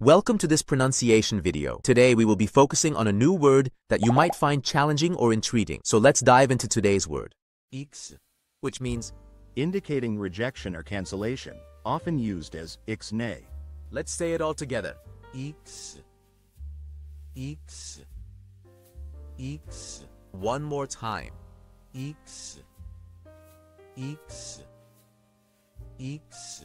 Welcome to this pronunciation video. Today we will be focusing on a new word that you might find challenging or intriguing. So let's dive into today's word. Ix, which means indicating rejection or cancellation, often used as ixnay. Let's say it all together. Ix, Ix, Ix. One more time. Ix, Ix, Ix.